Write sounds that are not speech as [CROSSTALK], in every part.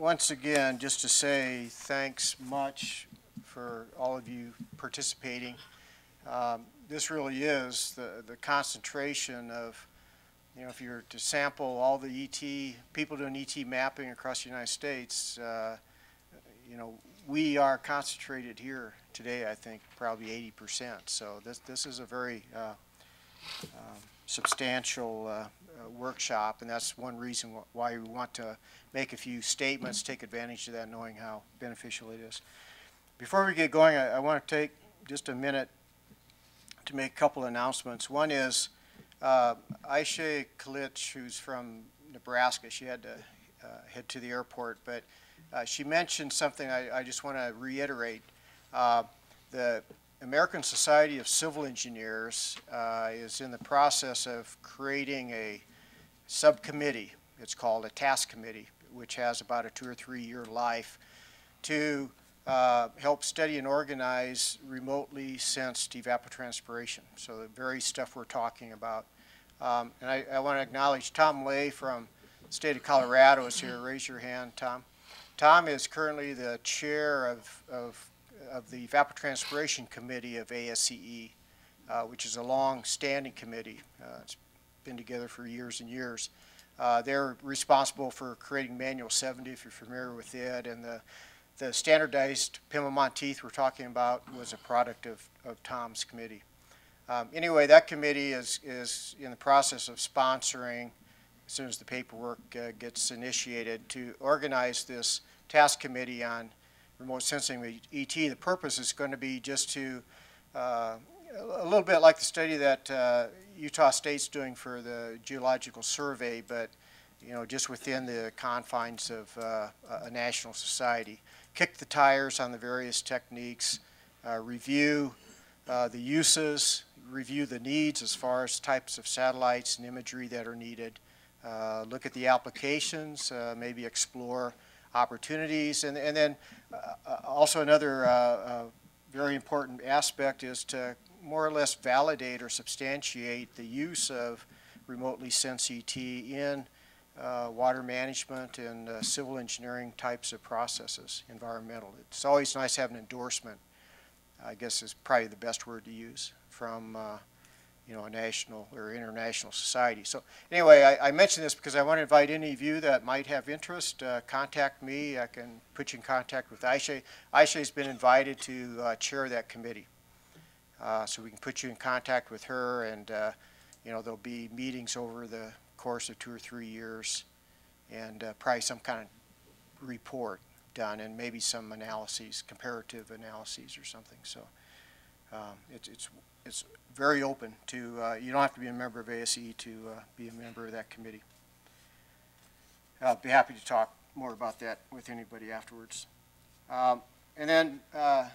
once again, just to say thanks much for all of you participating. Um, This really is the, the concentration of, you know, if you were to sample all the ET, people doing ET mapping across the United States, uh, you know, we are concentrated here today, I think, probably eighty percent. So this, this is a very uh, substantial uh, uh, workshop, and that's one reason wh- why we want to make a few statements, take advantage of that, knowing how beneficial it is. Before we get going, I, I want to take just a minute to make a couple announcements. One is uh, Ayse Kilic, who's from Nebraska, she had to uh, head to the airport, but uh, she mentioned something I, I just want to reiterate. Uh, the American Society of Civil Engineers uh, is in the process of creating a subcommittee. It's called a task committee, which has about a two or three year life to uh, help study and organize remotely sensed evapotranspiration. So the very stuff we're talking about. Um, and I, I want to acknowledge Tom Ley from the state of Colorado is here. Raise your hand, Tom. Tom is currently the chair of, of, of the evapotranspiration committee of ASCE, uh, which is a long-standing committee. Uh, it's been together for years and years. Uh, they're responsible for creating Manual 70, if you're familiar with it, and the the standardized Penman Monteith we're talking about was a product of, of Tom's committee. Um, anyway, that committee is, is in the process of sponsoring, as soon as the paperwork uh, gets initiated, to organize this task committee on remote sensing ET. The purpose is going to be just to, uh, a little bit like the study that uh, Utah State's doing for the geological survey, but you know, just within the confines of uh, a national society kick the tires on the various techniques, uh, review uh, the uses, review the needs as far as types of satellites and imagery that are needed, uh, look at the applications, maybe explore opportunities, and, and then uh, also another uh, very important aspect is to more or less validate or substantiate the use of remotely sense ET in uh, water management and uh, civil engineering types of processes, environmental. It's always nice to have an endorsement, I guess is probably the best word to use, from uh, you know, a national or international society. So anyway, I, I mention this because I want to invite any of you that might have interest, uh, contact me. I can put you in contact with Ayse. Ayse has been invited to uh, chair that committee. Uh, so we can put you in contact with her and, you know, there'll be meetings over the course of two or three years and uh, probably some kind of report done and maybe some analyses, comparative analyses or something. So um, it's, it's, it's very open to, uh, you don't have to be a member of ASE to uh, be a member of that committee. I'll be happy to talk more about that with anybody afterwards. Um, and then, uh,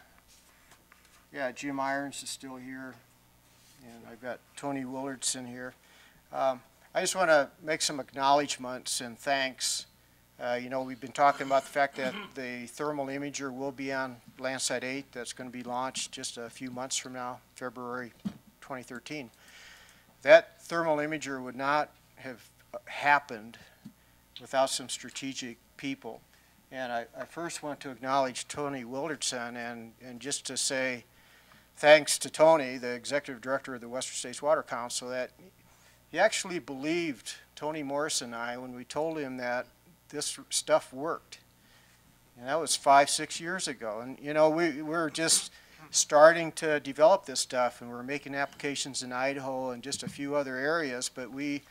yeah, Jim Irons is still here, and I've got Tony Willardson here. Um, I just want to make some acknowledgments and thanks. Uh, you know, we've been talking about the fact that the thermal imager will be on Landsat 8. That's going to be launched just a few months from now, February 2013. That thermal imager would not have happened without some strategic people. And I, I first want to acknowledge Tony Willardson and, and just to say thanks to Tony, the executive director of the Western States Water Council, that he actually believed Tony Morse and I when we told him that this stuff worked. And that was five, six years ago. And, you know, we, we were just starting to develop this stuff and we are making applications in Idaho and just a few other areas, but we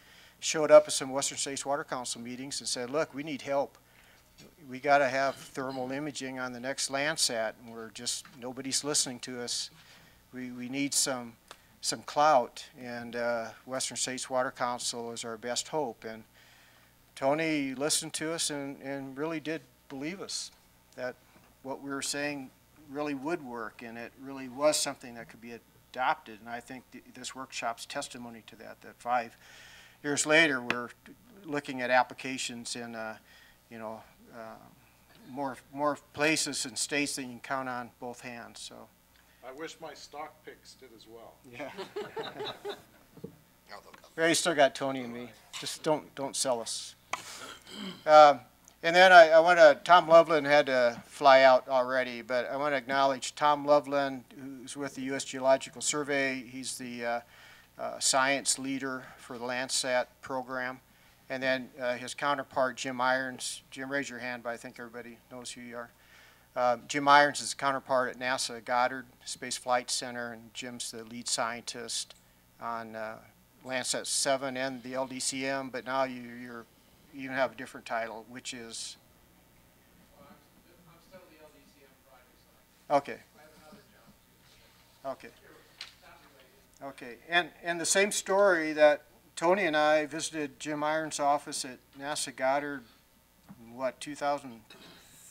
showed up at some Western States Water Council meetings and said, look, we need help. We got to have thermal imaging on the next Landsat, and we're just, nobody's listening to us. We, we need some some clout, and uh, Western States Water Council is our best hope. And Tony listened to us and, and really did believe us that what we were saying really would work, and it really was something that could be adopted. And I think th this workshop's testimony to that. That five years later, we're looking at applications in, uh, you know, uh, more more places and states that you can count on both hands. So. I wish my stock picks did as well. Yeah. [LAUGHS] Yeah, you still got Tony and me. Just don't, don't sell us. Um, And then I, I want to, Tom Loveland had to fly out already, but I want to acknowledge Tom Loveland, who's with the U.S. Geological Survey. He's the uh, uh, science leader for the Landsat program. And then uh, his counterpart, Jim Irons. Jim, raise your hand, but I think everybody knows who you are. Uh, Jim Irons is a counterpart at NASA Goddard Space Flight Center, and Jim's the lead scientist on uh, Landsat 7 and the LDCM, but now you, you're, you have a different title, which is, Well, I'm, I'm still the LDCM project side. okay, I have another job too. okay. Okay, and, and the same story that Tony and I visited Jim Irons' office at NASA Goddard, what, two thousand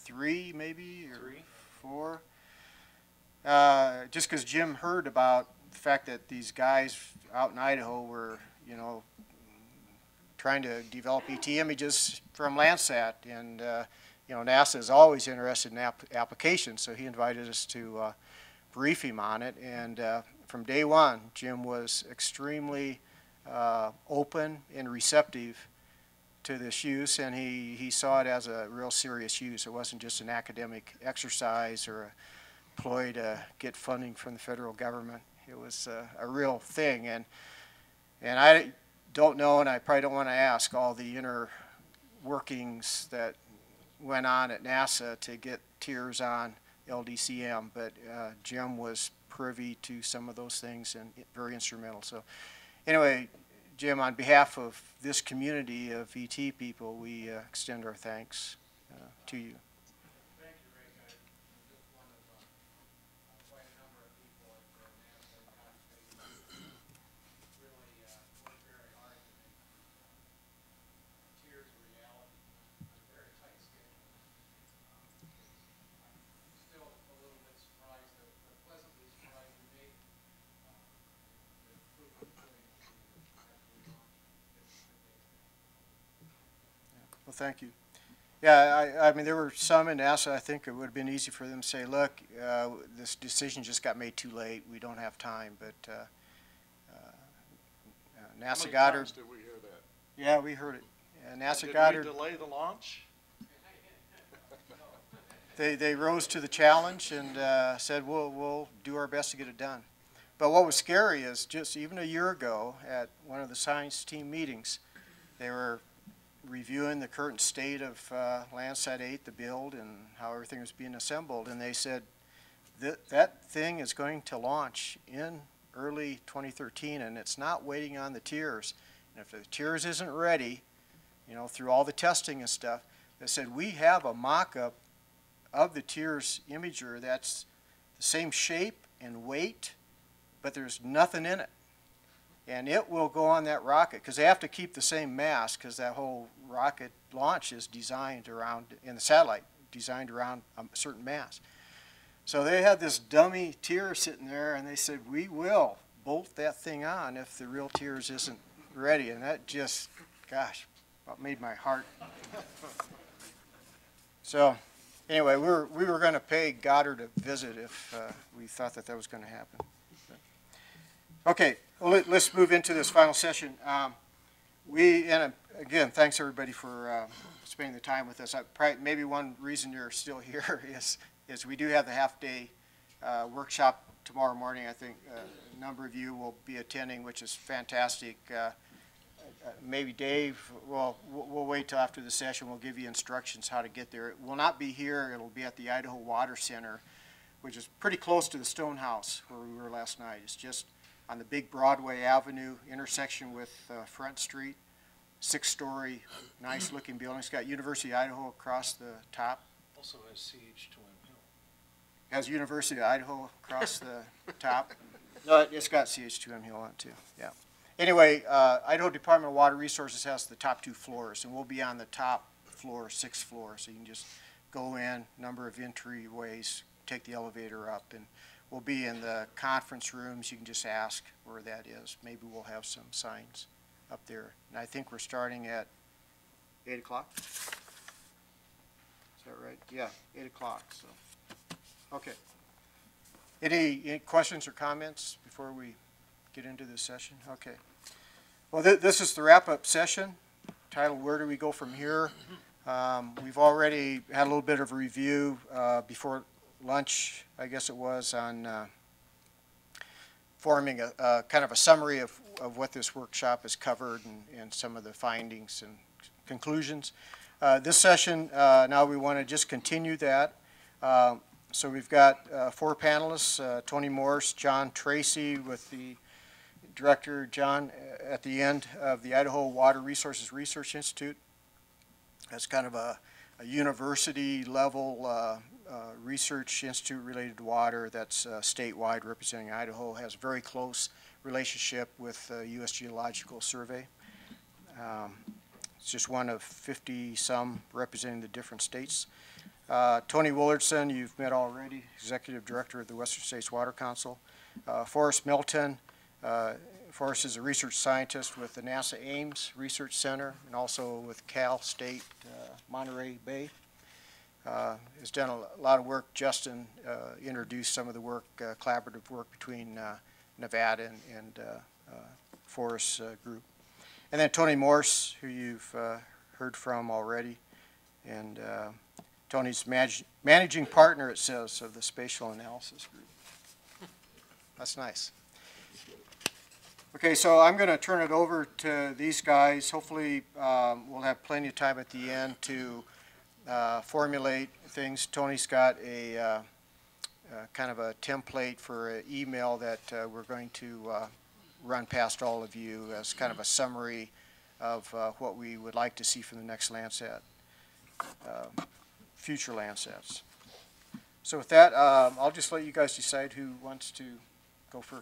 three, maybe, or four? Uh, just because Jim heard about the fact that these guys out in Idaho were, you know, trying to develop ET images from Landsat, and, uh, you know, NASA is always interested in app- applications, so he invited us to, uh, brief him on it, and, uh, from day one, Jim was extremely uh, open and receptive to this use, and he, he saw it as a real serious use. It wasn't just an academic exercise or a ploy to get funding from the federal government. It was uh, a real thing, and and I don't know, and I probably don't want to ask all the inner workings that went on at NASA to get TIRS on LDCM, but uh, Jim was privy to some of those things and very instrumental. So, anyway, Jim, on behalf of this community of ET people, we uh, extend our thanks uh, to you. Thank you, Rick. I- I'm just one of, uh, uh, quite a number of people at uh, NASA and Goddard Space Center who really, uh, worked very hard to make, uh, TIRS a reality on a very tight schedule. Um, I'm Still a little bit surprised, uh, but pleasantly surprised we made, uh, the improvement going to, as we launched. It's, it's, Well, thank you. Yeah, I, I mean, there were some in NASA, I think it would have been easy for them to say, look, uh, this decision just got made too late, we don't have time, but, uh, uh, How NASA many Goddard, times did we hear that? yeah, we heard it. Yeah, NASA Did we Goddard, delay the launch? [LAUGHS] they, they rose to the challenge and, uh, said, we'll, we'll do our best to get it done. But what was scary is just even a year ago, at one of the science team meetings, they were reviewing the current state of uh, Landsat 8, the build, and how everything was being assembled, and they said that that thing is going to launch in early 2013, and it's not waiting on the TIRS. And if the TIRS isn't ready, you know, through all the testing and stuff, they said we have a mock-up of the TIRS imager that's the same shape and weight, but there's nothing in it and it will go on that rocket because they have to keep the same mass because that whole rocket launch is designed around in the satellite designed around a certain mass. So they had this dummy tier sitting there and they said we will bolt that thing on if the real TIRS isn't ready. And that just gosh made my heart. So anyway we were, we were going to pay goddard a visit if uh, we thought that that was going to happen Okay, well, let- let's move into this final session. Um, We, and uh, again, thanks everybody for uh, spending the time with us. I- probably- Maybe one reason you're still [LAUGHS] here is, is we do have the half-day uh, workshop tomorrow morning. I think uh, a number of you will be attending, which is fantastic. Uh, Maybe Dave, well, we'll we'll wait till after the session. We'll give you instructions how to get there. It will not be here. It'll be at the Idaho Water Center, which is pretty close to the Stone House where we were last night. It's just on the big Broadway Avenue intersection with uh, Front Street. Six-story, nice-looking building. It's got University of Idaho across the top. Also has CH2M Hill. Has University of Idaho across the [LAUGHS] top. No, it- it's got CH2M Hill on it too, yeah. Anyway, uh, Idaho Department of Water Resources has the top two floors, and we'll be on the top floor, sixth floor. So you can just go in, number of entryways, take the elevator up, and we'll be in the conference rooms. You can just ask where that is. Maybe we'll have some signs up there. And I think we're starting at eight o'clock? Is that right? Yeah, eight o'clock, so, okay. Any, any questions or comments before we get into this session? Okay. Well, thi- this is the wrap-up session, titled Where Do We Go From Here? Um, We've already had a little bit of a review uh, before lunch, I guess it was, on uh, forming a, a kind of a summary of, of what this workshop has covered and, and some of the findings and conclusions. Uh, This session, uh, now we want to just continue that. Um, So we've got uh, four panelists, uh, Tony Morse, John Tracy with the Director, John, uh, at the end of the Idaho Water Resources Research Institute. That's kind of a, a university-level uh, uh, research institute related to water that's uh, statewide representing Idaho, has a very close relationship with uh, U.S. Geological Survey. Um, It's just one of 50-some representing the different states. Uh, Tony Willardson, you've met already, Executive Director of the Western States Water Council. Uh, Forrest Melton, uh, Forrest is a research scientist with the NASA Ames Research Center and also with Cal State uh, Monterey Bay. Uh, Has done a lot of work. Justin uh, introduced some of the work, uh, collaborative work between uh, Nevada and- and uh, Forrest uh, Group. And then Tony Morse, who you've heard from already. And Tony's manag- managing partner, it says, of the Spatial Analysis Group. That's nice. Okay, so I'm going to turn it over to these guys. Hopefully, um, we'll have plenty of time at the end to uh, formulate things. Tony's got a uh, uh, kind of a template for an email that uh, we're going to uh, run past all of you as kind of a summary of uh, what we would like to see from the next Landsat, future Landsats. So with that, um, I'll just let you guys decide who wants to go first.